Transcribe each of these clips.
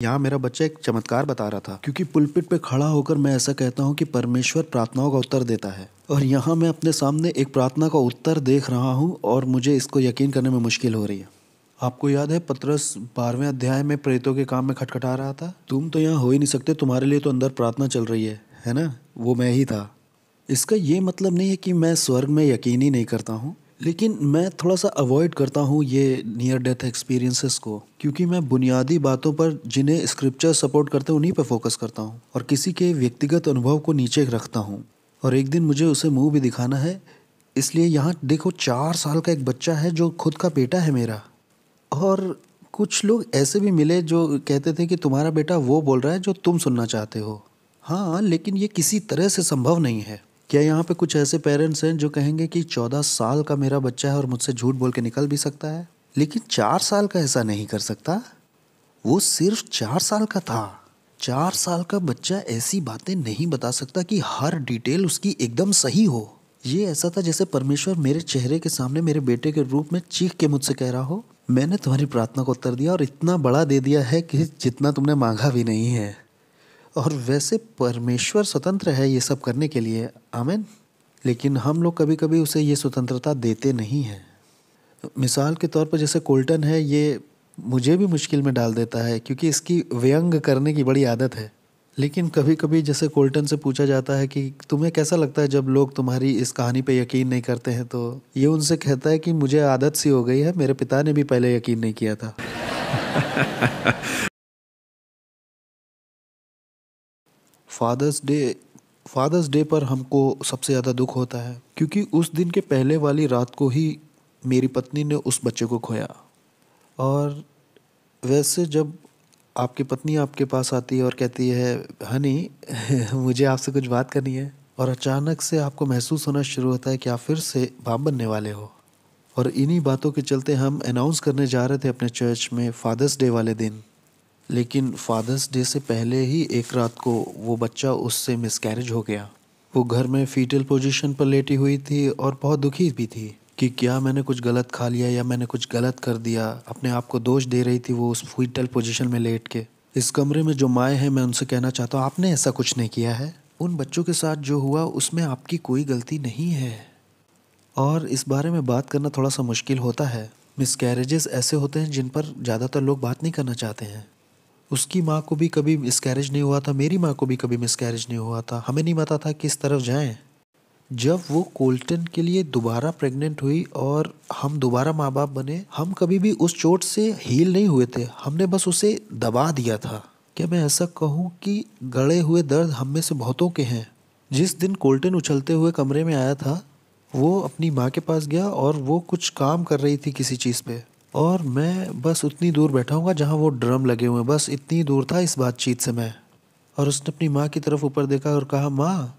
यहाँ मेरा बच्चा एक चमत्कार बता रहा था, क्योंकि पुलपिट पे खड़ा होकर मैं ऐसा कहता हूँ कि परमेश्वर प्रार्थनाओं का उत्तर देता है। और यहाँ मैं अपने सामने एक प्रार्थना का उत्तर देख रहा हूँ, और मुझे इसको यकीन करने में मुश्किल हो रही है। आपको याद है पत्रस बारहवें अध्याय में प्रेतों के काम में खटखटा रहा था? तुम तो यहाँ हो ही नहीं सकते, तुम्हारे लिए तो अंदर प्रार्थना चल रही है है ना? वो मैं ही था। इसका ये मतलब नहीं है कि मैं स्वर्ग में यकीन ही नहीं करता हूँ। लेकिन मैं थोड़ा सा अवॉइड करता हूँ ये नियर डेथ एक्सपीरियंसेस को, क्योंकि मैं बुनियादी बातों पर जिन्हें स्क्रिप्चर सपोर्ट करते हैं, उन्हीं पर फोकस करता हूँ और किसी के व्यक्तिगत अनुभव को नीचे रखता हूँ। और एक दिन मुझे उसे मुँह भी दिखाना है, इसलिए यहाँ देखो चार साल का एक बच्चा है जो खुद का बेटा है मेरा। और कुछ लोग ऐसे भी मिले जो कहते थे कि तुम्हारा बेटा वो बोल रहा है जो तुम सुनना चाहते हो। हाँ लेकिन ये किसी तरह से संभव नहीं है। क्या यहाँ पे कुछ ऐसे पेरेंट्स हैं जो कहेंगे कि चौदह साल का मेरा बच्चा है और मुझसे झूठ बोल के निकल भी सकता है? लेकिन चार साल का ऐसा नहीं कर सकता। वो सिर्फ़ चार साल का था। चार साल का बच्चा ऐसी बातें नहीं बता सकता कि हर डिटेल उसकी एकदम सही हो। ये ऐसा था जैसे परमेश्वर मेरे चेहरे के सामने मेरे बेटे के रूप में चीख के मुझसे कह रहा हो। मैंने तुम्हारी प्रार्थना को उत्तर दिया और इतना बड़ा दे दिया है कि जितना तुमने मांगा भी नहीं है। और वैसे परमेश्वर स्वतंत्र है ये सब करने के लिए। आमेन। लेकिन हम लोग कभी कभी उसे ये स्वतंत्रता देते नहीं हैं। मिसाल के तौर पर जैसे कोल्टन है, ये मुझे भी मुश्किल में डाल देता है क्योंकि इसकी व्यंग करने की बड़ी आदत है। लेकिन कभी कभी जैसे कोल्टन से पूछा जाता है कि तुम्हें कैसा लगता है जब लोग तुम्हारी इस कहानी पे यकीन नहीं करते हैं तो ये उनसे कहता है कि मुझे आदत सी हो गई है, मेरे पिता ने भी पहले यकीन नहीं किया था। फादर्स डे फादर्स डे पर हमको सबसे ज़्यादा दुख होता है, क्योंकि उस दिन के पहले वाली रात को ही मेरी पत्नी ने उस बच्चे को खोया। और वैसे जब आपकी पत्नी आपके पास आती है और कहती है, हनी, मुझे आपसे कुछ बात करनी है। और अचानक से आपको महसूस होना शुरू होता है कि आप फिर से बाप बनने वाले हो। और इन्हीं बातों के चलते हम अनाउंस करने जा रहे थे अपने चर्च में फादर्स डे वाले दिन। लेकिन फादर्स डे से पहले ही एक रात को वो बच्चा उससे मिसकैरेज हो गया। वो घर में फीटल पोजीशन पर लेटी हुई थी और बहुत दुखी भी थी कि क्या मैंने कुछ गलत खा लिया या मैंने कुछ गलत कर दिया, अपने आप को दोष दे रही थी वो उस फीटल पोजीशन में लेट के। इस कमरे में जो माए हैं, मैं उनसे कहना चाहता हूँ, आपने ऐसा कुछ नहीं किया है? उन बच्चों के साथ जो हुआ, उसमें आपकी कोई गलती नहीं है। और इस बारे में बात करना थोड़ा सा मुश्किल होता है। मिसकैरेजेस ऐसे होते हैं जिन पर ज़्यादातर लोग बात नहीं करना चाहते हैं। उसकी माँ को भी कभी मिसकैरेज नहीं हुआ था, मेरी माँ को भी कभी मिसकैरेज नहीं हुआ था। हमें नहीं पता था किस तरफ़ जाएँ। जब वो कोल्टन के लिए दोबारा प्रेग्नेंट हुई और हम दोबारा माँ बाप बने, हम कभी भी उस चोट से हील नहीं हुए थे। हमने बस उसे दबा दिया था। क्या मैं ऐसा कहूँ कि गड़े हुए दर्द हम में से बहुतों के हैं। जिस दिन कोल्टन उछलते हुए कमरे में आया था, वो अपनी माँ के पास गया और वो कुछ काम कर रही थी किसी चीज़ पे। और मैं बस उतनी दूर बैठा हूँ जहाँ वो ड्रम लगे हुए हैं। बस इतनी दूर था इस बातचीत से मैं। और उसने अपनी माँ की तरफ़ ऊपर देखा और कहा, माँ,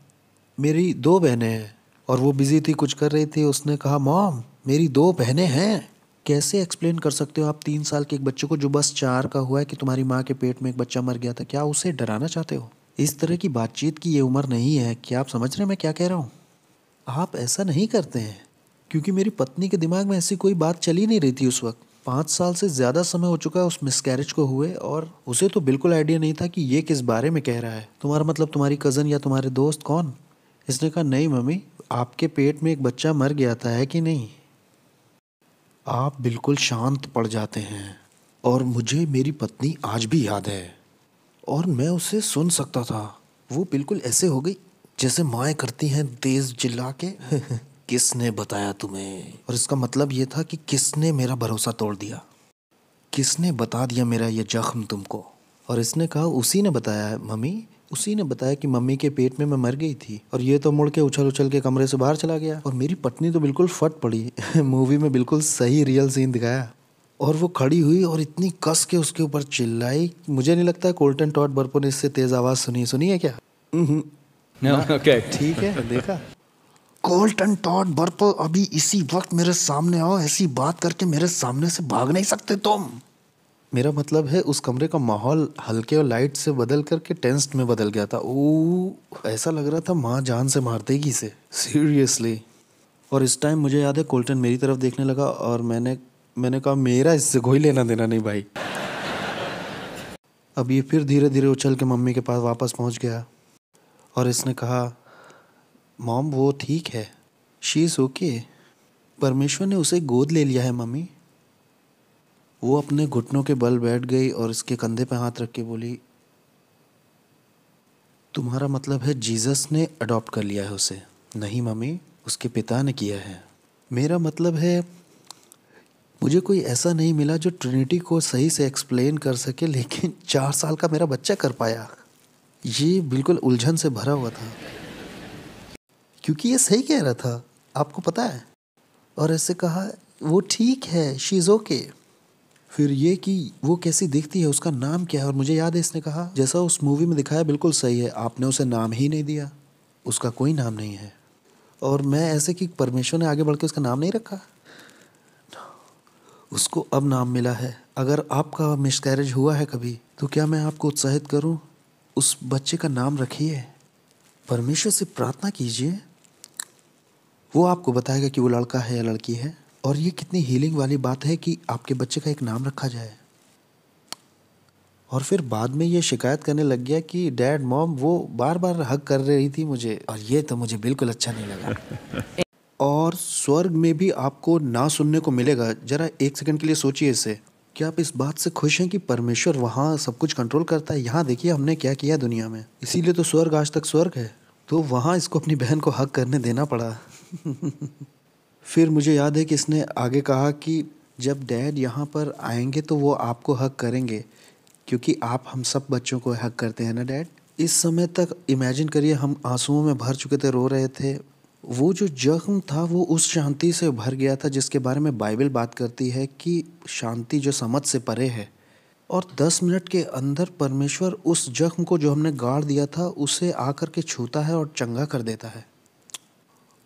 मेरी दो बहनें हैं। और वो बिज़ी थी, कुछ कर रही थी। उसने कहा, मॉम, मेरी दो बहनें हैं। कैसे एक्सप्लेन कर सकते हो आप तीन साल के एक बच्चे को जो बस चार का हुआ है कि तुम्हारी माँ के पेट में एक बच्चा मर गया था? क्या उसे डराना चाहते हो? इस तरह की बातचीत की ये उम्र नहीं है। क्या आप समझ रहे हैं मैं क्या कह रहा हूँ? आप ऐसा नहीं करते हैं। क्योंकि मेरी पत्नी के दिमाग में ऐसी कोई बात चली नहीं रही थी उस वक्त। पाँच साल से ज़्यादा समय हो चुका है उस मिसकैरेज को हुए और उसे तो बिल्कुल आइडिया नहीं था कि ये किस बारे में कह रहा है। तुम्हारा मतलब तुम्हारी कज़न या तुम्हारे दोस्त कौन? इसने कहा, नहीं, मम्मी, आपके पेट में एक बच्चा मर गया था, है कि नहीं? आप बिल्कुल शांत पड़ जाते हैं और मुझे मेरी पत्नी आज भी याद है और मैं उसे सुन सकता था। वो बिल्कुल ऐसे हो गई जैसे माएँ करती हैं तेज चिल्ला के। किसने बताया तुम्हें? और इसका मतलब ये था कि किसने मेरा भरोसा तोड़ दिया? किसने बता दिया मेरा ये जख्म तुमको? और इसने कहा उसी ने बताया मम्मी। उसी ने बताया कि मम्मी के पेट में मैं मर गई थी। और ये तो मुड़ के उछल उछल के कमरे से बाहर चला गया। और मेरी पत्नी तो बिल्कुल फट पड़ी। मूवी में बिल्कुल सही रियल सीन दिखाया। और वो खड़ी हुई और इतनी कस के उसके ऊपर चिल्लाई। मुझे नहीं लगता कोल्टन टॉट बर्पो ने इससे तेज आवाज़ सुनी सुनी है क्या? No, okay. ठीक है देखा। कोल्टन टॉट बर्पल अभी इसी वक्त मेरे सामने आओ, ऐसी बात करके मेरे सामने से भाग नहीं सकते तुम। मेरा मतलब है उस कमरे का माहौल हल्के और लाइट से बदल करके टेंस्ड में बदल गया था। ओ ऐसा लग रहा था माँ जान से मार देगी इसे। सीरियसली और इस टाइम मुझे याद है कोल्टन मेरी तरफ़ देखने लगा और मैंने मैंने कहा, मेरा इससे कोई लेना देना नहीं भाई। अब ये फिर धीरे धीरे उछल के मम्मी के पास वापस पहुँच गया। और इसने कहा मॉम, वो ठीक है। शी इज़ ओके परमेश्वर ने उसे गोद ले लिया है, मम्मी। वो अपने घुटनों के बल बैठ गई और इसके कंधे पर हाथ रख के बोली, तुम्हारा मतलब है जीसस ने अडॉप्ट कर लिया है उसे। नहीं, मम्मी, उसके पिता ने किया है। मेरा मतलब है, मुझे कोई ऐसा नहीं मिला जो ट्रिनिटी को सही से एक्सप्लेन कर सके, लेकिन चार साल का मेरा बच्चा कर पाया। ये बिल्कुल उलझन से भरा हुआ था। क्योंकि ये सही कह रहा था, आपको पता है। और ऐसे कहा, वो ठीक है शी इज़ ओके फिर ये कि वो कैसी दिखती है, उसका नाम क्या है? और मुझे याद है, इसने कहा, जैसा उस मूवी में दिखाया, बिल्कुल सही है, आपने उसे नाम ही नहीं दिया। उसका कोई नाम नहीं है। और मैं ऐसे कि परमेश्वर ने आगे बढ़ के उसका नाम नहीं रखा? उसको अब नाम मिला है। अगर आपका मिसकैरेज हुआ है कभी तो क्या मैं आपको उत्साहित करूँ? उस बच्चे का नाम रखिए। परमेश्वर से प्रार्थना कीजिए। वो आपको बताएगा कि वो लड़का है या लड़की है और ये कितनी हीलिंग वाली बात है कि आपके बच्चे का एक नाम रखा जाए। और फिर बाद में ये शिकायत करने लग गया कि डैड मॉम वो बार बार हक कर रही थी मुझे और ये तो मुझे बिल्कुल अच्छा नहीं लगा। और स्वर्ग में भी आपको ना सुनने को मिलेगा। जरा एक सेकंड के लिए सोचिए इसे। क्या आप इस बात से खुश हैं कि परमेश्वर वहाँ सब कुछ कंट्रोल करता है? यहाँ देखिए हमने क्या किया दुनिया में। इसीलिए तो स्वर्ग आज तक स्वर्ग है। तो वहाँ इसको अपनी बहन को हक करने देना पड़ा। फिर मुझे याद है कि इसने आगे कहा कि जब डैड यहाँ पर आएँगे तो वो आपको हक करेंगे, क्योंकि आप हम सब बच्चों को हक करते हैं ना डैड? इस समय तक इमेजिन करिए, हम आंसुओं में भर चुके थे, रो रहे थे। वो जो जख्म था, वो उस शांति से भर गया था जिसके बारे में बाइबल बात करती है कि शांति जो समझ से परे है। और दस मिनट के अंदर परमेश्वर उस जख्म को जो हमने गाड़ दिया था, उसे आकर के छूता है और चंगा कर देता है।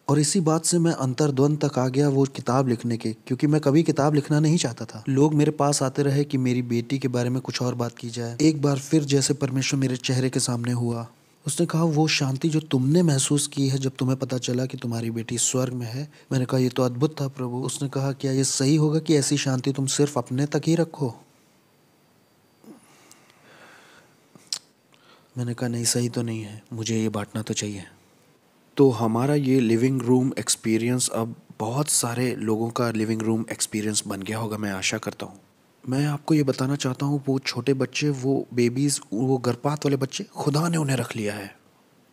और इसी बात से मैं अंतर्द्वंद तक आ गया वो किताब लिखने के, क्योंकि मैं कभी किताब लिखना नहीं चाहता था। लोग मेरे पास आते रहे कि मेरी बेटी के बारे में कुछ और बात की जाए। एक बार फिर जैसे परमेश्वर मेरे चेहरे के सामने हुआ, उसने कहा, वो शांति जो तुमने महसूस की है, जब तुम्हें पता चला कि तुम्हारी बेटी स्वर्ग में है, मैंने कहा, ये तो अद्भुत था प्रभु। उसने कहा, क्या ये सही होगा कि ऐसी शांति तुम सिर्फ़ अपने तक ही रखो? मैंने कहा, नहीं, सही तो नहीं है। मुझे ये बांटना तो चाहिए। तो हमारा ये लिविंग रूम एक्सपीरियंस अब बहुत सारे लोगों का लिविंग रूम एक्सपीरियंस बन गया होगा, मैं आशा करता हूँ। मैं आपको ये बताना चाहता हूँ, वो छोटे बच्चे, वो बेबीज़ वो गर्भपात वाले बच्चे, खुदा ने उन्हें रख लिया है।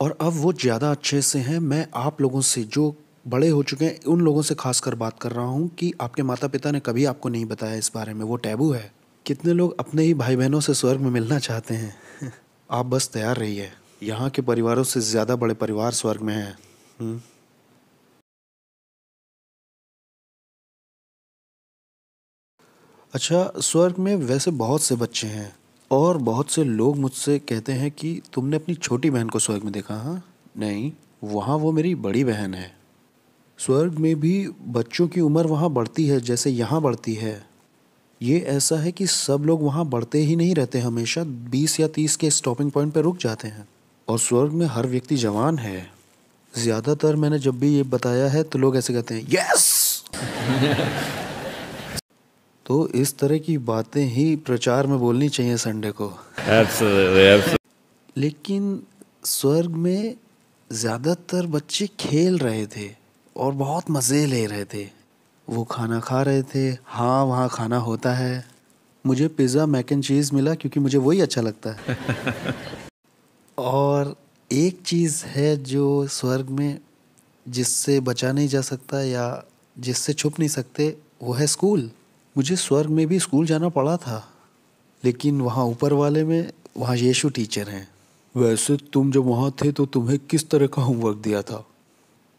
और अब वो ज़्यादा अच्छे से हैं। मैं आप लोगों से, जो बड़े हो चुके हैं, उन लोगों से खास कर बात कर रहा हूँ कि आपके माता पिता ने कभी आपको नहीं बताया इस बारे में। वो टैबू है। कितने लोग अपने ही भाई बहनों से स्वर्ग में मिलना चाहते हैं? आप बस तैयार रहिए। यहाँ के परिवारों से ज़्यादा बड़े परिवार स्वर्ग में हैं। हम्म। अच्छा स्वर्ग में वैसे बहुत से बच्चे हैं और बहुत से लोग मुझसे कहते हैं कि तुमने अपनी छोटी बहन को स्वर्ग में देखा हाँ? नहीं, वहाँ वो मेरी बड़ी बहन है। स्वर्ग में भी बच्चों की उम्र वहाँ बढ़ती है जैसे यहाँ बढ़ती है। ये ऐसा है कि सब लोग वहाँ बढ़ते ही नहीं रहते, हमेशा बीस या तीस के स्टॉपिंग पॉइंट पर रुक जाते हैं। और स्वर्ग में हर व्यक्ति जवान है। ज़्यादातर मैंने जब भी ये बताया है तो लोग ऐसे कहते हैं यस! तो इस तरह की बातें ही प्रचार में बोलनी चाहिए संडे को। Absolutely, absolutely. लेकिन स्वर्ग में ज़्यादातर बच्चे खेल रहे थे और बहुत मज़े ले रहे थे। वो खाना खा रहे थे। हाँ वहाँ खाना होता है। मुझे पिज़्ज़ा मैक एंड चीज़ मिला क्योंकि मुझे वही अच्छा लगता है। और एक चीज़ है जो स्वर्ग में जिससे बचा नहीं जा सकता या जिससे छुप नहीं सकते वो है स्कूल। मुझे स्वर्ग में भी स्कूल जाना पड़ा था लेकिन वहाँ ऊपर वाले में वहाँ यीशु टीचर हैं। वैसे तुम जब वहाँ थे तो तुम्हें किस तरह का होमवर्क दिया था?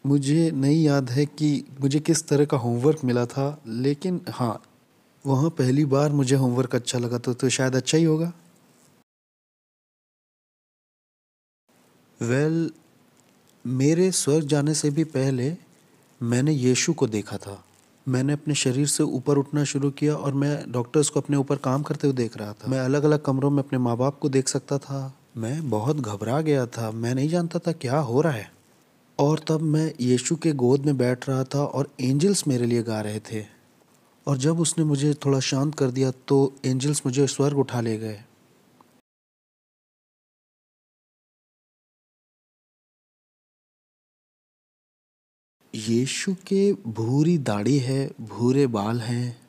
मुझे नहीं याद है कि मुझे किस तरह का होमवर्क मिला था लेकिन हाँ वहाँ पहली बार मुझे होमवर्क अच्छा लगा तो, तो शायद अच्छा ही होगा। वेल well, मेरे स्वर्ग जाने से भी पहले मैंने यीशु को देखा था। मैंने अपने शरीर से ऊपर उठना शुरू किया और मैं डॉक्टर्स को अपने ऊपर काम करते हुए देख रहा था। मैं अलग अलग कमरों में अपने माँ बाप को देख सकता था। मैं बहुत घबरा गया था। मैं नहीं जानता था क्या हो रहा है। और तब मैं यीशु के गोद में बैठ रहा था और एंजल्स मेरे लिए गा रहे थे। और जब उसने मुझे थोड़ा शांत कर दिया तो एंजल्स मुझे स्वर्ग उठा ले गए। यीशु के भूरी दाढ़ी है, भूरे बाल हैं।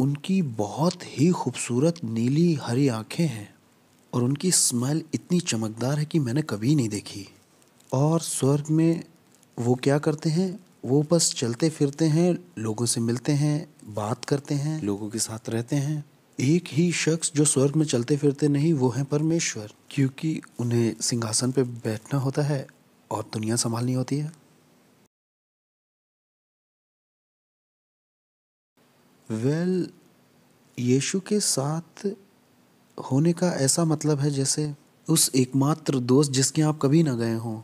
उनकी बहुत ही खूबसूरत नीली हरी आँखें हैं और उनकी स्माइल इतनी चमकदार है कि मैंने कभी नहीं देखी। और स्वर्ग में वो क्या करते हैं? वो बस चलते फिरते हैं, लोगों से मिलते हैं, बात करते हैं, लोगों के साथ रहते हैं। एक ही शख्स जो स्वर्ग में चलते फिरते नहीं, वो है परमेश्वर, क्योंकि उन्हें सिंहासन पे बैठना होता है और दुनिया संभालनी होती है। वेल well, यीशु के साथ होने का ऐसा मतलब है जैसे उस एकमात्र दोस्त जिसके आप कभी ना गए हों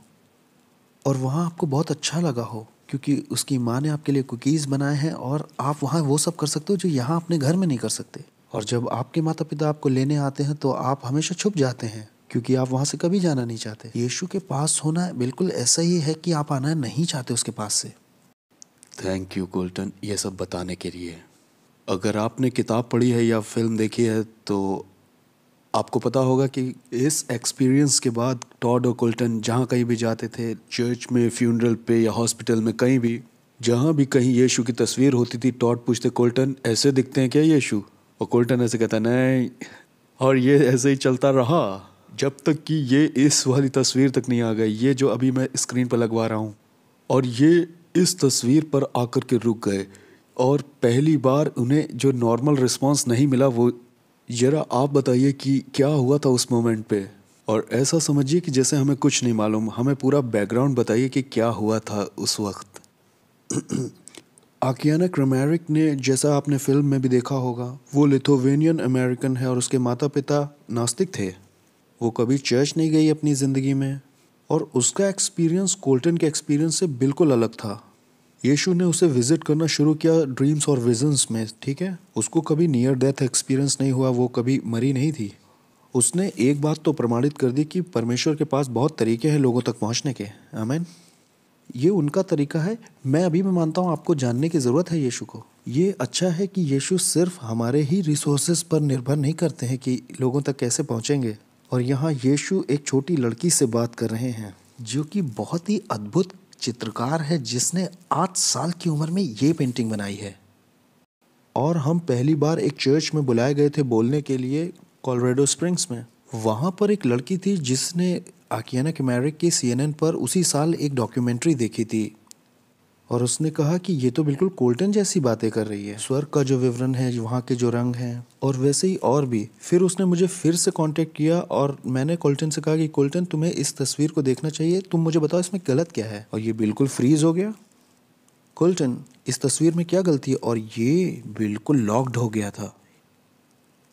और वहाँ आपको बहुत अच्छा लगा हो क्योंकि उसकी माँ ने आपके लिए कुकीज़ बनाए हैं और आप वहाँ वो सब कर सकते हो जो यहाँ अपने घर में नहीं कर सकते। और जब आपके माता पिता आपको लेने आते हैं तो आप हमेशा छुप जाते हैं क्योंकि आप वहाँ से कभी जाना नहीं चाहते। यीशु के पास होना बिल्कुल ऐसा ही है कि आप आना नहीं चाहते उसके पास से। थैंक यू गोल्टन ये सब बताने के लिए। अगर आपने किताब पढ़ी है या फ़िल्म देखी है तो आपको पता होगा कि इस एक्सपीरियंस के बाद टॉड और कोल्टन जहाँ कहीं भी जाते थे चर्च में फ्यूनरल पे या हॉस्पिटल में, कहीं भी, जहाँ भी कहीं यीशु की तस्वीर होती थी, टॉड पूछते, कोल्टन, ऐसे दिखते हैं क्या यीशु? और कोल्टन ऐसे कहता, नहीं, और ये ऐसे ही चलता रहा, जब तक कि ये इस वाली तस्वीर तक नहीं आ गई, ये जो अभी मैं स्क्रीन पर लगवा रहा हूँ। और ये इस तस्वीर पर आकर के रुक गए। और पहली बार उन्हें जो नॉर्मल रिस्पांस नहीं मिला वो, ज़रा आप बताइए कि क्या हुआ था उस मोमेंट पे? और ऐसा समझिए कि जैसे हमें कुछ नहीं मालूम, हमें पूरा बैकग्राउंड बताइए कि क्या हुआ था उस वक्त। आकियाना क्रमैरिक ने, जैसा आपने फ़िल्म में भी देखा होगा, वो लिथोवेनियन अमेरिकन है और उसके माता पिता नास्तिक थे। वो कभी चर्च नहीं गई अपनी ज़िंदगी में और उसका एक्सपीरियंस कोल्टन के एक्सपीरियंस से बिल्कुल अलग था। यीशु ने उसे विज़िट करना शुरू किया ड्रीम्स और विजन्स में, ठीक है? उसको कभी नियर डेथ एक्सपीरियंस नहीं हुआ, वो कभी मरी नहीं थी। उसने एक बात तो प्रमाणित कर दी कि परमेश्वर के पास बहुत तरीके हैं लोगों तक पहुँचने के। आमेन ये उनका तरीका है। मैं अभी भी मानता हूँ, आपको जानने की ज़रूरत है यीशु को। ये अच्छा है कि यीशु सिर्फ़ हमारे ही रिसोर्सेज पर निर्भर नहीं करते हैं कि लोगों तक कैसे पहुँचेंगे। और यहाँ यीशु एक छोटी लड़की से बात कर रहे हैं, जो कि बहुत ही अद्भुत चित्रकार है जिसने आठ साल की उम्र में ये पेंटिंग बनाई है। और हम पहली बार एक चर्च में बुलाए गए थे बोलने के लिए कोलोरेडो स्प्रिंग्स में। वहाँ पर एक लड़की थी जिसने आकियाना कैमेरिक के सीएनएन पर उसी साल एक डॉक्यूमेंट्री देखी थी। और उसने कहा कि ये तो बिल्कुल कोल्टन जैसी बातें कर रही है। स्वर्ग का जो विवरण है, वहाँ के जो रंग हैं, और वैसे ही और भी। फिर उसने मुझे फिर से कांटेक्ट किया और मैंने कोल्टन से कहा कि, कोल्टन, तुम्हें इस तस्वीर को देखना चाहिए। तुम मुझे बताओ, इसमें गलत क्या है? और ये बिल्कुल फ्रीज हो गया। कोल्टन, इस तस्वीर में क्या गलती है? और ये बिल्कुल लॉक्ड हो गया था।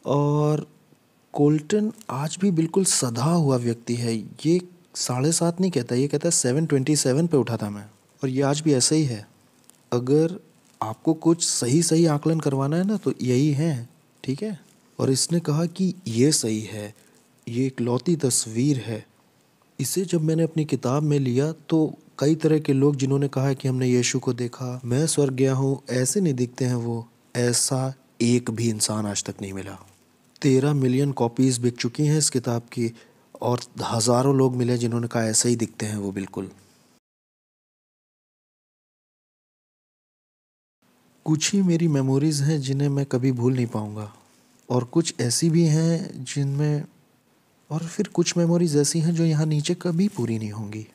और कोल्टन आज भी बिल्कुल सधा हुआ व्यक्ति है। ये साढ़े सात नहीं कहता, ये कहता है सेवन ट्वेंटी सेवन पे उठा था मैं। और ये आज भी ऐसा ही है। अगर आपको कुछ सही सही आकलन करवाना है ना तो यही है, ठीक है? और इसने कहा कि ये सही है, ये एक लौती तस्वीर है। इसे जब मैंने अपनी किताब में लिया तो कई तरह के लोग जिन्होंने कहा कि हमने यीशु को देखा, मैं स्वर्ग गया हूँ, ऐसे नहीं दिखते हैं वो, ऐसा एक भी इंसान आज तक नहीं मिला। तेरह मिलियन कॉपीज़ बिक चुकी हैं इस किताब की, और हज़ारों लोग मिले जिन्होंने कहा ऐसे ही दिखते हैं वो, बिल्कुल। कुछ ही मेरी मेमोरीज़ हैं जिन्हें मैं कभी भूल नहीं पाऊँगा। और कुछ ऐसी भी हैं जिनमें, और फिर कुछ मेमोरीज़ ऐसी हैं जो यहाँ नीचे कभी पूरी नहीं होंगी।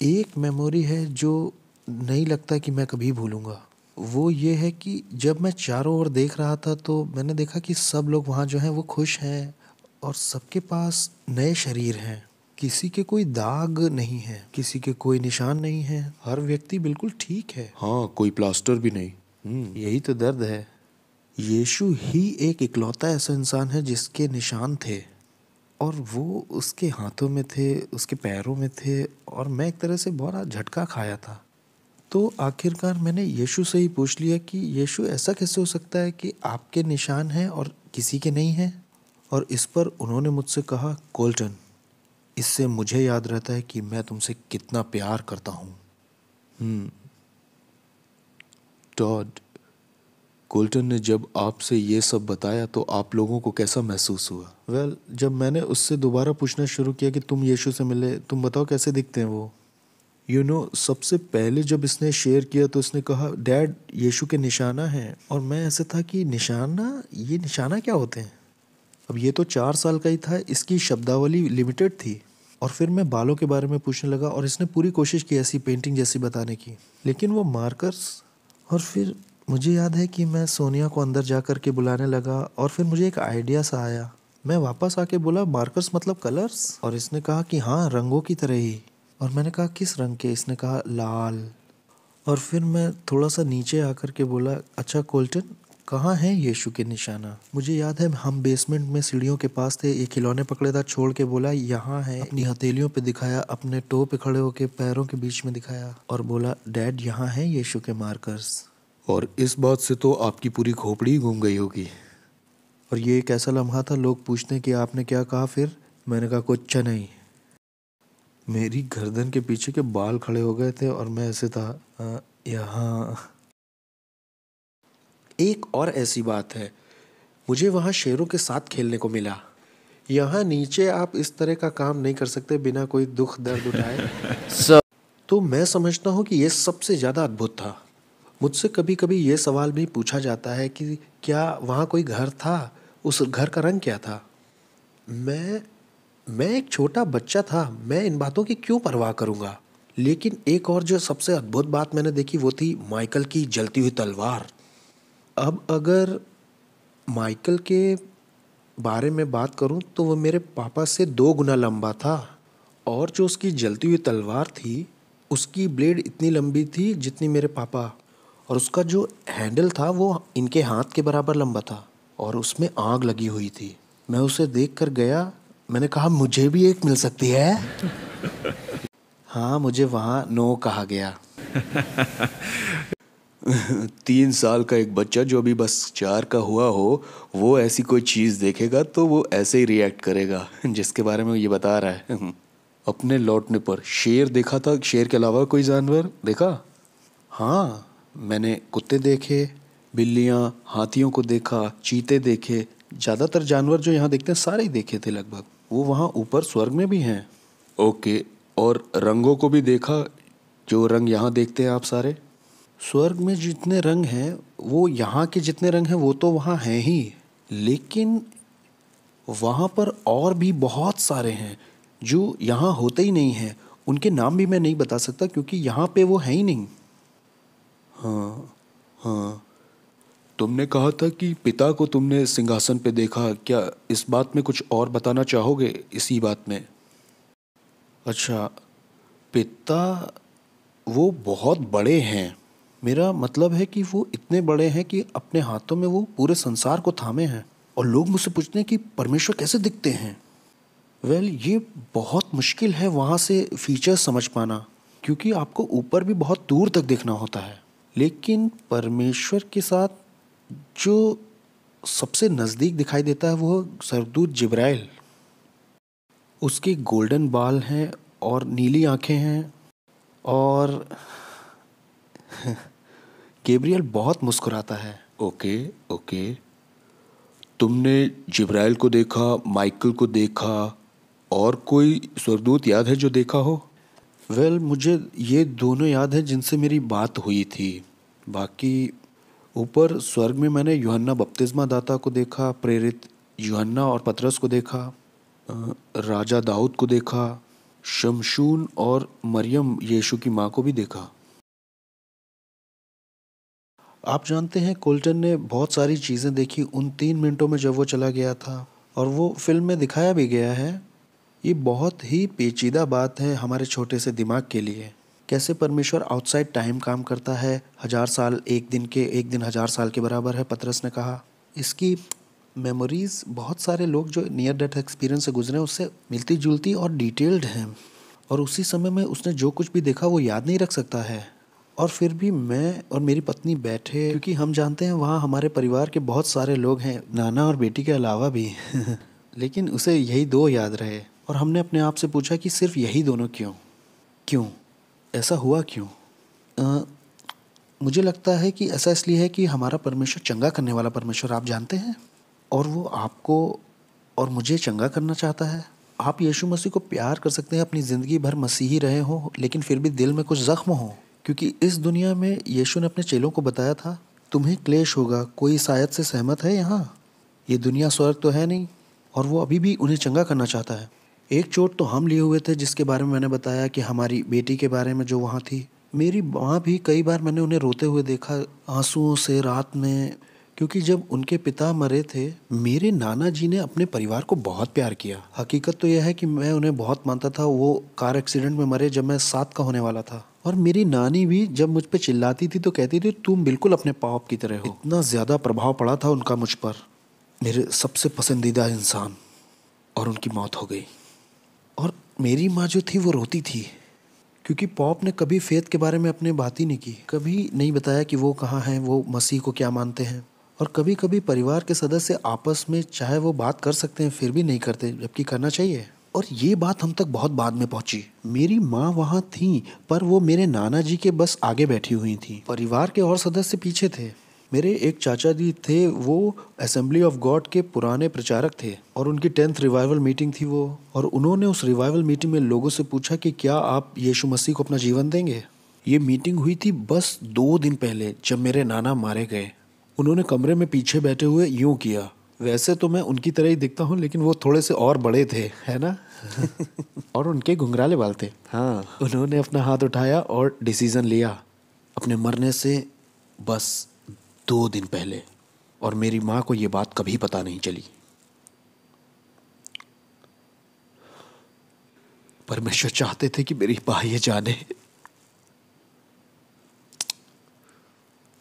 एक मेमोरी है जो नहीं लगता कि मैं कभी भूलूँगा। वो ये है कि जब मैं चारों ओर देख रहा था तो मैंने देखा कि सब लोग वहाँ जो हैं वो खुश हैं और सबके पास नए शरीर हैं। किसी के कोई दाग नहीं है, किसी के कोई निशान नहीं है। हर व्यक्ति बिल्कुल ठीक है। हाँ कोई प्लास्टर भी नहीं। यही तो दर्द है। यीशु ही एक इकलौता ऐसा इंसान है जिसके निशान थे और वो उसके हाथों में थे, उसके पैरों में थे और मैं एक तरह से बहुत झटका खाया था। तो आखिरकार मैंने यीशु से ही पूछ लिया कि, यीशु, ऐसा कैसे हो सकता है कि आपके निशान हैं और किसी के नहीं हैं? और इस पर उन्होंने मुझसे कहा, कोल्टन, इससे मुझे याद रहता है कि मैं तुमसे कितना प्यार करता हूँ। हम्म। टॉड कोल्टन ने जब आपसे ये सब बताया तो आप लोगों को कैसा महसूस हुआ? वेल well, जब मैंने उससे दोबारा पूछना शुरू किया कि तुम यीशु से मिले तुम बताओ कैसे दिखते हैं वो? यू you नो know, सबसे पहले जब इसने शेयर किया तो इसने कहा डैड यीशु के निशाना हैं। और मैं ऐसे था कि निशाना ये निशाना क्या होते हैं? अब ये तो चार साल का ही था इसकी शब्दावली लिमिटेड थी। और फिर मैं बालों के बारे में पूछने लगा और इसने पूरी कोशिश की ऐसी पेंटिंग जैसी बताने की। लेकिन वो मार्कर्स और फिर मुझे याद है कि मैं सोनिया को अंदर जा कर के बुलाने लगा और फिर मुझे एक आइडिया सा आया। मैं वापस आके बोला, मार्कर्स मतलब कलर्स? और इसने कहा कि हाँ रंगों की तरह ही। और मैंने कहा, किस रंग के? इसने कहा, लाल। और फिर मैं थोड़ा सा नीचे आकर के बोला अच्छा कोल्टन कहाँ है यीशु के निशाना? मुझे याद है हम बेसमेंट में सीढ़ियों के पास थे एक खिलौने पकड़े था छोड़ के बोला यहाँ है। अपनी हथेलियों पे दिखाया अपने टो पे खड़े होके पैरों के बीच में दिखाया और बोला डैड यहाँ है यीशु के मार्कर्स और इस बात से तो आपकी पूरी खोपड़ी घूम गई होगी। और ये एक ऐसा लम्हा था लोग पूछते कि आपने क्या कहा फिर? मैंने कहा कुछ नहीं। मेरी गर्दन के पीछे के बाल खड़े हो गए थे और मैं ऐसे था यहाँ एक और ऐसी बात है। मुझे वहाँ शेरों के साथ खेलने को मिला। यहाँ नीचे आप इस तरह का काम नहीं कर सकते बिना कोई दुख दर्द उठाए। सब तो मैं समझता हूँ कि ये सबसे ज़्यादा अद्भुत था। मुझसे कभी कभी ये सवाल भी पूछा जाता है कि क्या वहाँ कोई घर था? उस घर का रंग क्या था? मैं मैं एक छोटा बच्चा था। मैं इन बातों की क्यों परवाह करूँगा? लेकिन एक और जो सबसे अद्भुत बात मैंने देखी वो थी माइकल की जलती हुई तलवार। अब अगर माइकल के बारे में बात करूँ तो वो मेरे पापा से दो गुना लंबा था और जो उसकी जलती हुई तलवार थी, उसकी ब्लेड इतनी लंबी थी जितनी मेरे पापा और उसका जो हैंडल था, वो इनके हाथ के बराबर लंबा था और उसमें आग लगी हुई थी। मैं उसे देख कर गया, मैंने कहा, मुझे भी एक मिल सकती है? हाँ मुझे वहाँ नो कहा गया। तीन साल का एक बच्चा जो अभी बस चार का हुआ हो, वो ऐसी कोई चीज़ देखेगा तो वो ऐसे ही रिएक्ट करेगा, जिसके बारे में ये बता रहा है। अपने लौटने पर शेर देखा था, शेर के अलावा कोई जानवर देखा? हाँ मैंने कुत्ते देखे, बिल्लियाँ, हाथियों को देखा, चीते देखे, ज़्यादातर जानवर जो यहाँ देखते हैं, सारे ही देखे थे लगभग। वो वहाँ ऊपर स्वर्ग में भी हैं। ओके, और रंगों को भी देखा, जो रंग यहाँ देखते हैं आप सारे? स्वर्ग में जितने रंग हैं, वो यहाँ के जितने रंग हैं, वो तो वहाँ हैं ही। लेकिन वहाँ पर और भी बहुत सारे हैं, जो यहाँ होते ही नहीं हैं। उनके नाम भी मैं नहीं बता सकता, क्योंकि यहाँ पे वो है ही नहीं। हाँ हाँ। तुमने कहा था कि पिता को तुमने सिंहासन पे देखा। क्या इस बात में कुछ और बताना चाहोगे इसी बात में? अच्छा पिता वो बहुत बड़े हैं। मेरा मतलब है कि वो इतने बड़े हैं कि अपने हाथों में वो पूरे संसार को थामे हैं और लोग मुझसे पूछते हैं कि परमेश्वर कैसे दिखते हैं। वेल well, ये बहुत मुश्किल है वहाँ से फीचर्स समझ पाना क्योंकि आपको ऊपर भी बहुत दूर तक देखना होता है। लेकिन परमेश्वर के साथ जो सबसे नज़दीक दिखाई देता है वो सरदूत जिब्राइल। उसके गोल्डन बाल हैं और नीली आँखें हैं और गेब्रियल बहुत मुस्कुराता है। Okay okay. तुमने जिब्राइल को देखा माइकल को देखा और कोई स्वर्गदूत याद है जो देखा हो? वेल well, मुझे ये दोनों याद है जिनसे मेरी बात हुई थी। बाकी ऊपर स्वर्ग में मैंने युहन्ना बपतिस्मा दाता को देखा प्रेरित युहन्ना और पतरस को देखा राजा दाऊद को देखा शमशून और मरियम यीशु की माँ को भी देखा। आप जानते हैं, कोल्टन ने बहुत सारी चीज़ें देखी उन तीन मिनटों में जब वो चला गया था, और वो फ़िल्म में दिखाया भी गया है, ये बहुत ही पेचीदा बात है हमारे छोटे से दिमाग के लिए। कैसे परमेश्वर आउटसाइड टाइम काम करता है, हज़ार साल एक दिन के, एक दिन हज़ार साल के बराबर है, पतरस ने कहा। इसकी मेमोरीज़ बहुत सारे लोग जो नियर डेथ एक्सपीरियंस से गुजरे हैं उससे मिलती जुलती और डिटेल्ड हैं, और उसी समय में उसने जो कुछ भी देखा वो याद नहीं रख सकता है। और फिर भी मैं और मेरी पत्नी बैठे क्योंकि हम जानते हैं वहाँ हमारे परिवार के बहुत सारे लोग हैं नाना और बेटी के अलावा भी। लेकिन उसे यही दो याद रहे और हमने अपने आप से पूछा कि सिर्फ़ यही दोनों क्यों? क्यों? ऐसा हुआ क्यों? आ, मुझे लगता है कि ऐसा इसलिए है कि हमारा परमेश्वर चंगा करने वाला परमेश्वर आप जानते हैं? और वो आपको और मुझे चंगा करना चाहता है। आप यीशु मसीह को प्यार कर सकते हैं अपनी ज़िंदगी भर मसीही रहे हों लेकिन फिर भी दिल में कुछ ज़ख्म हो। क्योंकि इस दुनिया में यीशु ने अपने चेलों को बताया था, तुम्हें क्लेश होगा, कोई शायद से सहमत है यहाँ? ये दुनिया स्वर्ग तो है नहीं, और वो अभी भी उन्हें चंगा करना चाहता है। एक चोट तो हम लिए हुए थे, जिसके बारे में मैंने बताया कि हमारी बेटी के बारे में जो वहाँ थी। मेरी वहाँ भी कई बार मैंने उन्हें रोते हुए देखा, आंसुओं से रात में क्योंकि जब उनके पिता मरे थे, मेरे नाना जी ने अपने परिवार को बहुत प्यार किया। हकीकत तो यह है कि मैं उन्हें बहुत मानता था, वो कार एक्सीडेंट में मरे जब मैं सात का होने वाला था। और मेरी नानी भी जब मुझ पर चिल्लाती थी तो कहती थी, तुम बिल्कुल अपने पाप की तरह हो। इतना ज़्यादा प्रभाव पड़ा था उनका मुझ पर। मेरे सबसे पसंदीदा इंसान और उनकी मौत हो गई। और मेरी माँ जो थी, वो रोती थी। क्योंकि पॉप ने कभी फेथ के बारे में अपने बात ही नहीं की। कभी नहीं बताया कि वो कहाँ हैं, वो मसीह को क्या मानते हैं। और कभी कभी परिवार के सदस्य आपस में चाहे वो बात कर सकते हैं, फिर भी नहीं करते, जबकि करना चाहिए। और ये बात हम तक बहुत बाद में पहुँची। मेरी माँ वहाँ थी, पर वो मेरे नाना जी के बस आगे बैठी हुई थी। परिवार के और सदस्य पीछे थे। मेरे एक चाचा जी थे, वो असेंबली ऑफ़ गॉड के पुराने प्रचारक थे। और उनकी टेंथ रिवाइवल मीटिंग थी वो। और उन्होंने उस रिवाइवल मीटिंग में लोगों से पूछा कि क्या आप यीशु मसीह को अपना जीवन देंगे? ये मीटिंग हुई थी बस दो दिन पहले, जब मेरे नाना मारे गए। उन्होंने कमरे में पीछे बैठे हुए यूँ किया। वैसे तो मैं उनकी तरह ही दिखता हूँ लेकिन वो थोड़े से और बड़े थे है ना? और उनके घुंघराले बाल थे। हाँ। उन्होंने अपना हाथ उठाया और डिसीज़न लिया। अपने मरने से बस दो दिन पहले और मेरी माँ को ये बात कभी पता नहीं चली। परमेश्वर चाहते थे कि मेरी माँ ये जाने।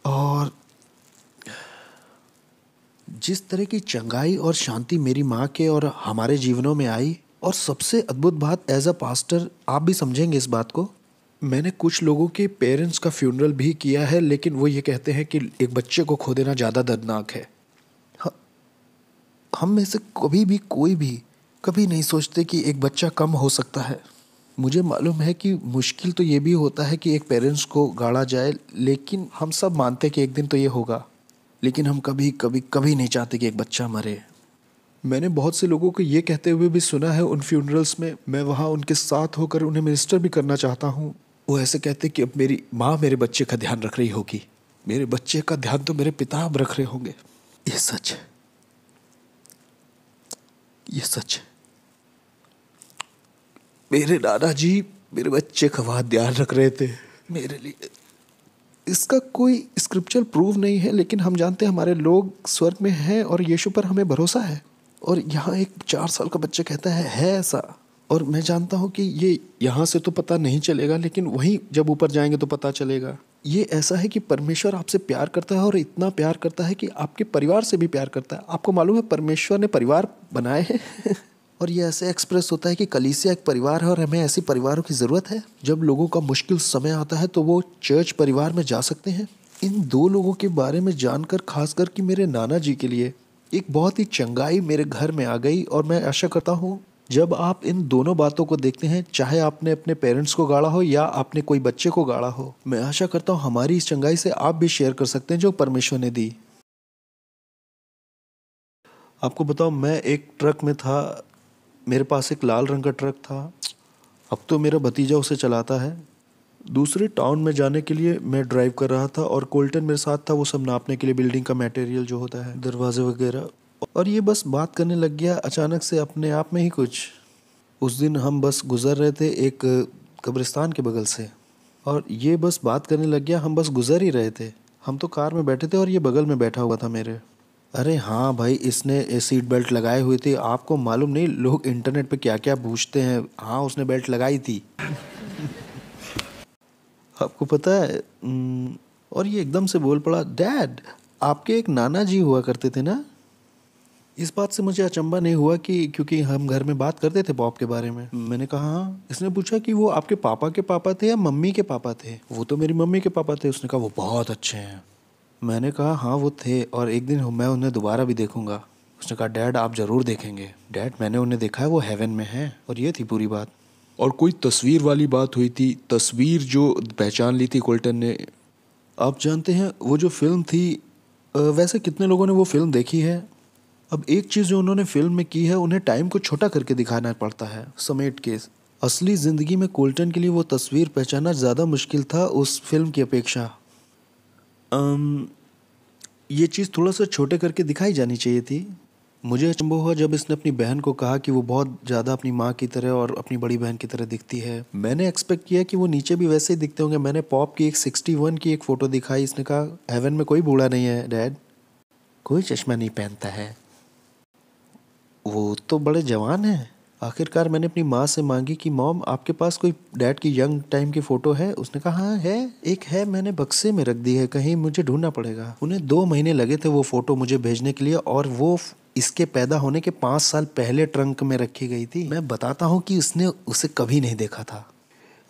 और जिस तरह की चंगाई और शांति मेरी माँ के और हमारे जीवनों में आई, और सबसे अद्भुत बात एज अ पास्टर आप भी समझेंगे इस बात को। मैंने कुछ लोगों के पेरेंट्स का फ्यूनरल भी किया है, लेकिन वो ये कहते हैं कि एक बच्चे को खो देना ज़्यादा दर्दनाक है। हम में से कभी भी, कोई भी कभी नहीं सोचते कि एक बच्चा कम हो सकता है। मुझे मालूम है कि मुश्किल तो ये भी होता है कि एक पेरेंट्स को गाड़ा जाए, लेकिन हम सब मानते कि एक दिन तो ये होगा। लेकिन हम कभी कभी कभी नहीं चाहते कि एक बच्चा मरे। मैंने बहुत से लोगों को ये कहते हुए भी सुना है उन फ्यूनरल्स में, मैं वहाँ उनके साथ होकर उन्हें मिनिस्टर भी करना चाहता हूँ। वो ऐसे कहते कि अब मेरी माँ मेरे बच्चे का ध्यान रख रही होगी। मेरे बच्चे का ध्यान तो मेरे पिता अब रख रहे होंगे। ये सच। है ये सच। है मेरे दादाजी मेरे बच्चे का वहाँ ध्यान रख रहे थे। मेरे लिए इसका कोई स्क्रिप्चर प्रूव नहीं है, लेकिन हम जानते हैं हमारे लोग स्वर्ग में हैं और यीशु पर हमें भरोसा है। और यहाँ एक चार साल का बच्चा कहता है है ऐसा। और मैं जानता हूँ कि ये यहाँ से तो पता नहीं चलेगा, लेकिन वहीं जब ऊपर जाएँगे तो पता चलेगा। ये ऐसा है कि परमेश्वर आपसे प्यार करता है और इतना प्यार करता है कि आपके परिवार से भी प्यार करता है। आपको मालूम है, परमेश्वर ने परिवार बनाए हैं? और ये ऐसे एक्सप्रेस होता है कि कलीसिया एक परिवार है और हमें ऐसे परिवारों की ज़रूरत है। जब लोगों का मुश्किल समय आता है तो वो चर्च परिवार में जा सकते हैं। इन दो लोगों के बारे में जानकर, खासकर कि मेरे नाना जी के लिए, एक बहुत ही चंगाई मेरे घर में आ गई और मैं आशा करता हूँ, जब आप इन दोनों बातों को देखते हैं, चाहे आपने अपने पेरेंट्स को गाड़ा हो या आपने कोई बच्चे को गाड़ा हो, मैं आशा करता हूँ हमारी इस चंगाई से आप भी शेयर कर सकते हैं जो परमेश्वर ने दी। आपको बताओ मैं एक ट्रक में था मेरे पास एक लाल रंग का ट्रक था। अब तो मेरा भतीजा उसे चलाता है। दूसरे टाउन में जाने के लिए मैं ड्राइव कर रहा था और कोल्टन मेरे साथ था, वो सब नापने के लिए बिल्डिंग का मटेरियल जो होता है, दरवाजे वगैरह। और ये बस बात करने लग गया अचानक से अपने आप में ही कुछ। उस दिन हम बस गुज़र रहे थे एक कब्रिस्तान के बगल से। और ये बस बात करने लग गया, हम बस गुज़र ही रहे थे। हम तो कार में बैठे थे और ये बगल में बैठा हुआ था मेरे। अरे हाँ भाई, इसने सीट बेल्ट लगाए हुए थे। आपको मालूम नहीं, लोग इंटरनेट पे क्या क्या पूछते हैं। हाँ उसने बेल्ट लगाई थी। आपको पता है और ये एकदम से बोल पड़ा डैड आपके एक नाना जी हुआ करते थे ना? इस बात से मुझे अचंबा नहीं हुआ कि, क्योंकि हम घर में बात करते थे पॉप के बारे में। मैंने कहा हाँ। इसने पूछा कि वो आपके पापा के पापा थे या मम्मी के पापा थे? वो तो मेरी मम्मी के पापा थे। उसने कहा, वो बहुत अच्छे हैं। मैंने कहा हाँ वो थे और एक दिन मैं उन्हें दोबारा भी देखूँगा। उसने कहा डैड आप ज़रूर देखेंगे। डैड मैंने उन्हें देखा है वो हेवन में है और ये थी पूरी बात। और कोई तस्वीर वाली बात हुई थी? तस्वीर जो पहचान ली थी कोल्टन ने? आप जानते हैं वो जो फ़िल्म थी वैसे कितने लोगों ने वो फ़िल्म देखी है? अब एक चीज़ जो उन्होंने फ़िल्म में की है उन्हें टाइम को छोटा करके दिखाना पड़ता है समेट के। असली ज़िंदगी में कोल्टन के लिए वो तस्वीर पहचाना ज़्यादा मुश्किल था उस फ़िल्म की अपेक्षा। Um, ये चीज़ थोड़ा सा छोटे करके दिखाई जानी चाहिए थी। मुझे अचंभव हुआ जब इसने अपनी बहन को कहा कि वो बहुत ज़्यादा अपनी माँ की तरह और अपनी बड़ी बहन की तरह दिखती है। मैंने एक्सपेक्ट किया कि वो नीचे भी वैसे ही दिखते होंगे। मैंने पॉप की एक सिक्सटी वन की एक फ़ोटो दिखाई। इसने कहा हेवन में कोई बूढ़ा नहीं है डैड कोई चश्मा नहीं पहनता है। वो तो बड़े जवान हैं। आखिरकार मैंने अपनी माँ से मांगी कि मॉम आपके पास कोई डैड की यंग टाइम की फ़ोटो है? उसने कहा हाँ है। एक है मैंने बक्से में रख दी है कहीं मुझे ढूंढना पड़ेगा। उन्हें दो महीने लगे थे वो फ़ोटो मुझे भेजने के लिए और वो इसके पैदा होने के पाँच साल पहले ट्रंक में रखी गई थी। मैं बताता हूँ कि उसने उसे कभी नहीं देखा था।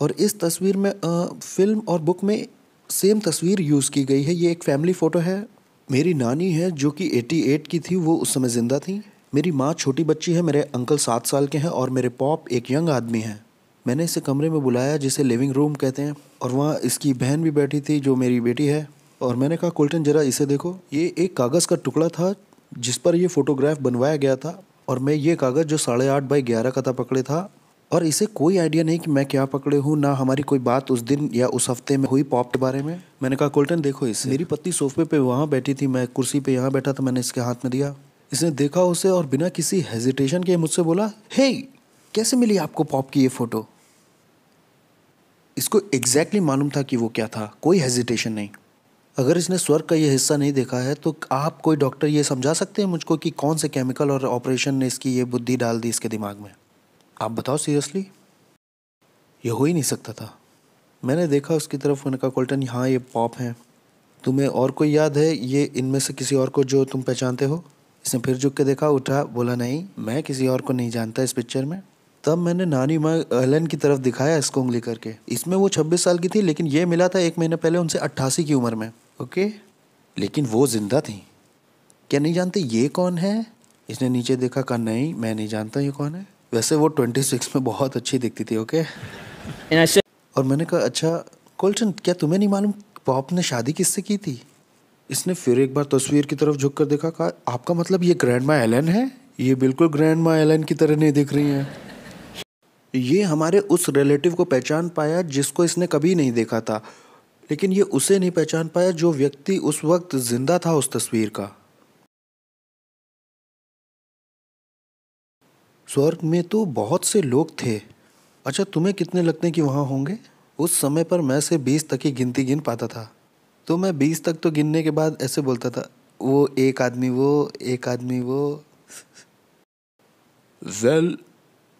और इस तस्वीर में आ, फ़िल्म और बुक में सेम तस्वीर यूज़ की गई है। ये एक फैमिली फ़ोटो है। मेरी नानी है जो कि 88 की थी वो उस समय ज़िंदा थी। मेरी माँ छोटी बच्ची है, मेरे अंकल सात साल के हैं और मेरे पॉप एक यंग आदमी हैं। मैंने इसे कमरे में बुलाया जिसे लिविंग रूम कहते हैं और वहाँ इसकी बहन भी बैठी थी जो मेरी बेटी है। और मैंने कहा, कुल्टन, जरा इसे देखो। ये एक कागज़ का टुकड़ा था जिस पर ये फ़ोटोग्राफ बनवाया गया था और मैं ये कागज़ जो साढ़े आठ बाई ग्यारह का था पकड़े था और इसे कोई आइडिया नहीं कि मैं क्या पकड़े हूँ, ना हमारी कोई बात उस दिन या उस हफ़्ते में हुई पॉप के बारे में। मैंने कहा, कोल्टन, देखो इसे। मेरी पत्नी सोफे पे वहाँ बैठी थी, मैं कुर्सी पे यहाँ बैठा था, मैंने इसके हाथ में दिया। इसने देखा उसे और बिना किसी हेजिटेशन के मुझसे बोला हे hey, कैसे मिली आपको पॉप की ये फ़ोटो इसको एग्जैक्टली exactly मालूम था कि वो क्या था कोई हेजिटेशन नहीं। अगर इसने स्वर्ग का ये हिस्सा नहीं देखा है तो आप कोई डॉक्टर ये समझा सकते हैं मुझको कि कौन से केमिकल और ऑपरेशन ने इसकी ये बुद्धि डाल दी इसके दिमाग में? आप बताओ सीरियसली ये हो ही नहीं सकता था। मैंने देखा उसकी तरफ़ मैंने कहा कोल्टन हाँ ये पॉप हैं। तुम्हें और कोई याद है? ये इनमें से किसी और को जो तुम पहचानते हो? इसने फिर झुक के देखा उठा बोला नहीं मैं किसी और को नहीं जानता इस पिक्चर में। तब मैंने नानी माँ एलन की तरफ़ दिखाया इसको उंगली करके। इसमें वो छब्बीस साल की थी लेकिन ये मिला था एक महीने पहले उनसे अट्ठासी की उम्र में। ओके? लेकिन वो ज़िंदा थी। क्या नहीं जानते ये कौन है? इसने नीचे देखा कहा नहीं मैं नहीं जानता ये कौन है। वैसे वो ट्वेंटी सिक्स में बहुत अच्छी दिखती थी ओके? और मैंने कहा अच्छा कोल्टन क्या तुम्हें नहीं मालूम पॉप ने शादी किससे की थी? इसने फिर एक बार तस्वीर की तरफ़ झुक कर देखा, कहा, आपका मतलब ये ग्रैंड माँ एलन है? ये बिल्कुल ग्रैंड माँ एलन की तरह नहीं दिख रही हैं. ये हमारे उस रिलेटिव को पहचान पाया जिसको इसने कभी नहीं देखा था, लेकिन ये उसे नहीं पहचान पाया जो व्यक्ति उस वक्त ज़िंदा था उस तस्वीर का। स्वर्ग में तो बहुत से लोग थे। अच्छा तुम्हें कितने लगते कि वहाँ होंगे? उस समय पर मैं से बीस तक ही गिनती गिन पाता था। तो मैं बीस तक तो गिनने के बाद ऐसे बोलता था वो एक आदमी वो एक आदमी वो। वेल well,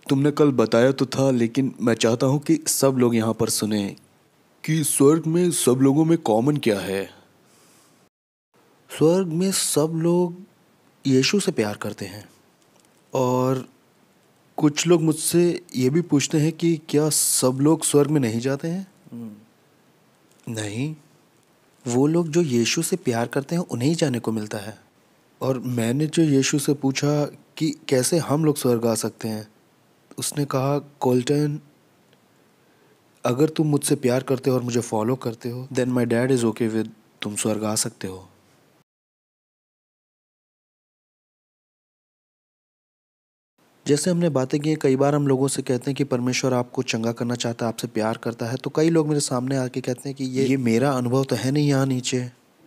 तुमने कल बताया तो था लेकिन मैं चाहता हूँ कि सब लोग यहाँ पर सुने कि स्वर्ग में सब लोगों में कॉमन क्या है। स्वर्ग में सब लोग यीशु से प्यार करते हैं। और कुछ लोग मुझसे ये भी पूछते हैं कि क्या सब लोग स्वर्ग में नहीं जाते हैं? नहीं। वो लोग जो यीशु से प्यार करते हैं, उन्हें ही जाने को मिलता है। और मैंने जो यीशु से पूछा कि कैसे हम लोग स्वर्ग आ सकते हैं, उसने कहा, कोल्टन, अगर तुम मुझसे प्यार करते हो और मुझे फॉलो करते हो then my dad is okay with तुम स्वर्ग आ सकते हो। जैसे हमने बातें की कई बार हम लोगों से कहते हैं कि परमेश्वर आपको चंगा करना चाहता है आपसे प्यार करता है तो कई लोग मेरे सामने आके कहते हैं कि ये ये मेरा अनुभव तो है नहीं यहाँ नीचे।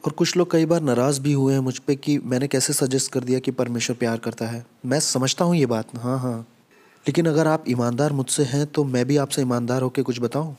और कुछ लोग कई बार नाराज़ भी हुए हैं मुझ पर कि मैंने कैसे सजेस्ट कर दिया कि परमेश्वर प्यार करता है। मैं समझता हूँ ये बात हाँ हाँ। लेकिन अगर आप ईमानदार मुझसे हैं तो मैं भी आपसे ईमानदार होकर कुछ बताऊँ?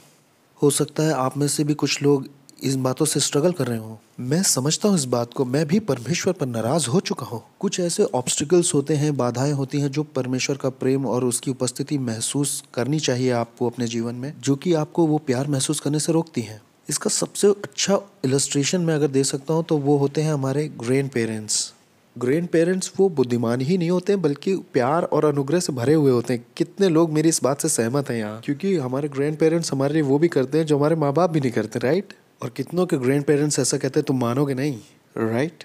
हो सकता है आप में से भी कुछ लोग इन बातों से स्ट्रगल कर रहे हो। मैं समझता हूँ इस बात को। मैं भी परमेश्वर पर नाराज़ हो चुका हूँ। कुछ ऐसे ऑब्स्टिकल्स होते हैं, बाधाएँ होती हैं, जो परमेश्वर का प्रेम और उसकी उपस्थिति महसूस करनी चाहिए आपको अपने जीवन में, जो कि आपको वो प्यार महसूस करने से रोकती हैं। इसका सबसे अच्छा इलस्ट्रेशन मैं अगर दे सकता हूँ तो वो होते हैं हमारे ग्रैंड पेरेंट्स ग्रैंड पेरेंट्स वो बुद्धिमान ही नहीं होते, बल्कि प्यार और अनुग्रह से भरे हुए होते हैं। कितने लोग मेरी इस बात से सहमत हैं यहाँ? क्योंकि हमारे ग्रैंड पेरेंट्स हमारे लिए वो भी करते हैं, जो हमारे माँ बाप भी नहीं करते राइट और कितनों के ग्रैंड पेरेंट्स ऐसा कहते हैं, तुम मानोगे नहीं? Right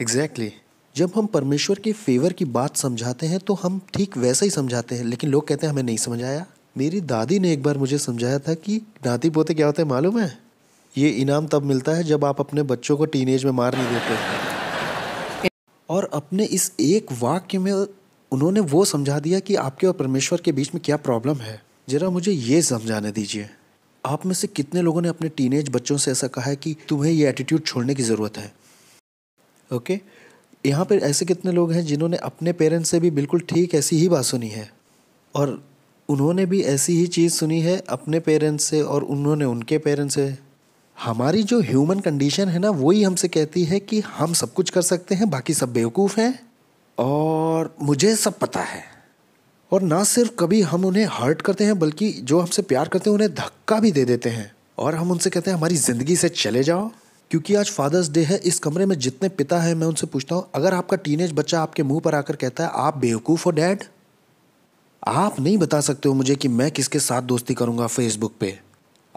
exactly exactly. जब हम परमेश्वर के फेवर की बात समझाते हैं तो हम ठीक वैसा ही समझाते हैं, लेकिन लोग कहते हैं, हमें नहीं समझ आया। मेरी दादी ने एक बार मुझे समझाया था कि नाती पोते क्या होते हैं, मालूम है? ये इनाम तब मिलता है जब आप अपने बच्चों को टीनेज में मार नहीं देते। और अपने इस एक वाक्य में उन्होंने वो समझा दिया कि आपके और परमेश्वर के बीच में क्या प्रॉब्लम है। ज़रा मुझे ये समझाने दीजिए। आप में से कितने लोगों ने अपने टीनेज बच्चों से ऐसा कहा है कि तुम्हें ये एटीट्यूड छोड़ने की ज़रूरत है? Okay okay? यहाँ पर ऐसे कितने लोग हैं जिन्होंने अपने पेरेंट्स से भी बिल्कुल ठीक ऐसी ही बात सुनी है? और उन्होंने भी ऐसी ही चीज़ सुनी है अपने पेरेंट्स से और उन्होंने उनके पेरेंट्स से? हमारी जो ह्यूमन कंडीशन है ना, वही हमसे कहती है कि हम सब कुछ कर सकते हैं, बाकी सब बेवकूफ़ हैं। और मुझे सब पता है। और ना सिर्फ़ कभी हम उन्हें हर्ट करते हैं, बल्कि जो हमसे प्यार करते हैं, उन्हें धक्का भी दे देते हैं। और हम उनसे कहते हैं, हमारी ज़िंदगी से चले जाओ। क्योंकि आज फादर्स डे है, इस कमरे में जितने पिता हैं, मैं उनसे पूछता हूँ, अगर आपका टीनेज बच्चा आपके मुँह पर आकर कहता है, आप बेवकूफ़ हो डैड आप नहीं बता सकते हो मुझे कि मैं किसके साथ दोस्ती करूँगा फेसबुक पे।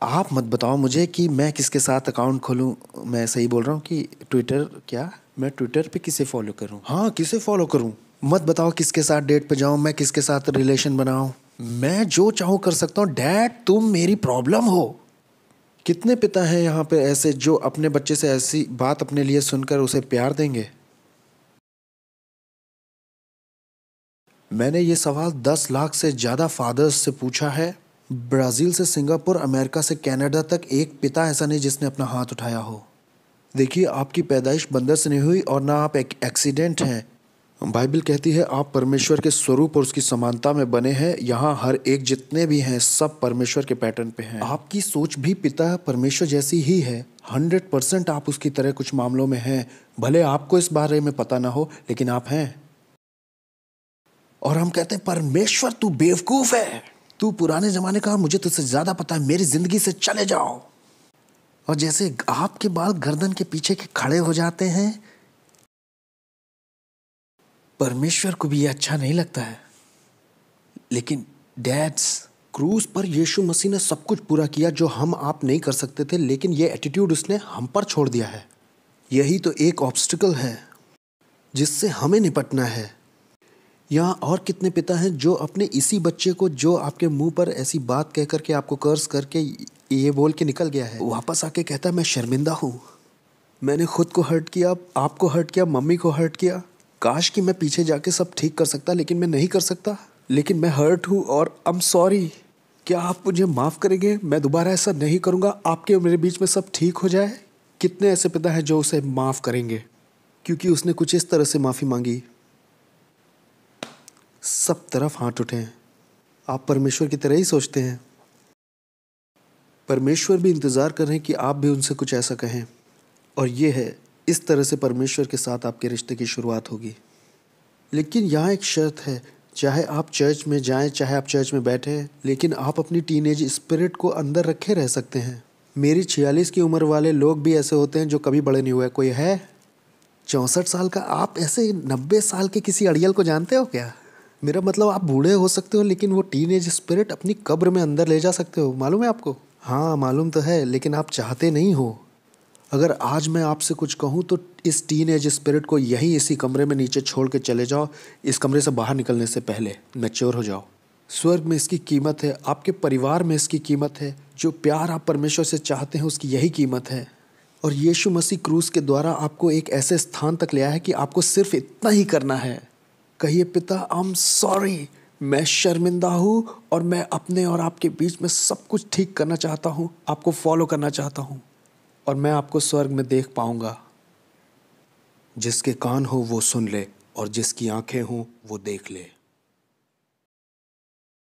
आप मत बताओ मुझे कि मैं किसके साथ अकाउंट खोलूँ। मैं सही बोल रहा हूँ कि ट्विटर क्या? मैं ट्विटर पे किसे फॉलो करूँ? हाँ किसे फॉलो करूँ? मत बताओ किसके साथ डेट पे जाऊँ, मैं किसके साथ रिलेशन बनाऊँ। मैं जो चाहूँ कर सकता हूँ। डैड तुम मेरी प्रॉब्लम हो। कितने पिता हैं यहाँ पे ऐसे जो अपने बच्चे से ऐसी बात अपने लिए सुनकर उसे प्यार देंगे? मैंने ये सवाल दस लाख से ज़्यादा फादर्स से पूछा है। ब्राज़ील से सिंगापुर, अमेरिका से कनाडा तक एक पिता ऐसा नहीं जिसने अपना हाथ उठाया हो। देखिए, आपकी पैदाइश बंदर से नहीं हुई और ना आप एक एक्सीडेंट हैं। बाइबल कहती है, आप परमेश्वर के स्वरूप और उसकी समानता में बने हैं, यहाँ हर एक जितने भी हैं, सब परमेश्वर के पैटर्न पे हैं। आपकी सोच भी पिता परमेश्वर जैसी ही है। हंड्रेड परसेंट आप उसकी तरह कुछ मामलों में हैं। भले आपको इस बारे में पता ना हो, लेकिन आप हैं। और हम कहते हैं, परमेश्वर, तू बेवकूफ़ है। तू पुराने जमाने का, मुझे तुझसे ज़्यादा पता है। मेरी ज़िंदगी से चले जाओ। और जैसे आपके बाल गर्दन के पीछे के खड़े हो जाते हैं परमेश्वर को भी ये अच्छा नहीं लगता है। लेकिन डैड्स क्रूज पर यीशु मसीह ने सब कुछ पूरा किया जो हम आप नहीं कर सकते थे, लेकिन ये एटीट्यूड उसने हम पर छोड़ दिया है। यही तो एक ऑब्स्टिकल है जिससे हमें निपटना है। यहाँ और कितने पिता हैं जो अपने इसी बच्चे को जो आपके मुँह पर ऐसी बात कह करके आपको कर्ज करके ये बोल के निकल गया है वापस आके कहता है, मैं शर्मिंदा हूँ। मैंने खुद को हर्ट किया, आपको हर्ट किया, मम्मी को हर्ट किया काश कि मैं पीछे जाके सब ठीक कर सकता, लेकिन मैं नहीं कर सकता। लेकिन मैं हर्ट हूँ और आई एम सॉरी क्या आप मुझे माफ़ करेंगे? मैं दोबारा ऐसा नहीं करूँगा। आपके मेरे बीच में सब ठीक हो जाए? कितने ऐसे पिता हैं जो उसे माफ़ करेंगे? क्योंकि उसने कुछ इस तरह से माफ़ी मांगी। सब तरफ़ हाथ उठे। आप परमेश्वर की तरह ही सोचते हैं। परमेश्वर भी इंतज़ार कर रहे हैं कि आप भी उनसे कुछ ऐसा कहें। और ये है इस तरह से परमेश्वर के साथ आपके रिश्ते की शुरुआत होगी। लेकिन यहाँ एक शर्त है, चाहे आप चर्च में जाएँ, चाहे आप चर्च में बैठे, लेकिन आप अपनी टीनेज स्पिरिट को अंदर रखे रह सकते हैं। मेरी छियालीस की उम्र वाले लोग भी ऐसे होते हैं जो कभी बड़े नहीं हुए। कोई है? चौंसठ साल का आप ऐसे नब्बे साल के किसी अड़ियल को जानते हो क्या? मेरा मतलब आप बूढ़े हो सकते हो, लेकिन वो टीन स्पिरिट अपनी कब्र में अंदर ले जा सकते हो। मालूम है आपको? हाँ मालूम तो है, लेकिन आप चाहते नहीं हो। अगर आज मैं आपसे कुछ कहूँ तो इस टीन एज स्पिरिट को यहीं इसी कमरे में नीचे छोड़ के चले जाओ। इस कमरे से बाहर निकलने से पहले मैच्योर हो जाओ। स्वर्ग में इसकी कीमत है, आपके परिवार में इसकी कीमत है, जो प्यार आप परमेश्वर से चाहते हैं, उसकी यही कीमत है। और यीशु मसीह क्रूस के द्वारा आपको एक ऐसे स्थान तक ले आया है कि आपको सिर्फ़ इतना ही करना है। कहिए, पिता आई एम सॉरी मैं शर्मिंदा हूँ और मैं अपने और आपके बीच में सब कुछ ठीक करना चाहता हूँ, आपको फॉलो करना चाहता हूँ। और मैं आपको स्वर्ग में देख पाऊँगा। जिसके कान हो वो सुन ले और जिसकी आँखें हों वो देख ले।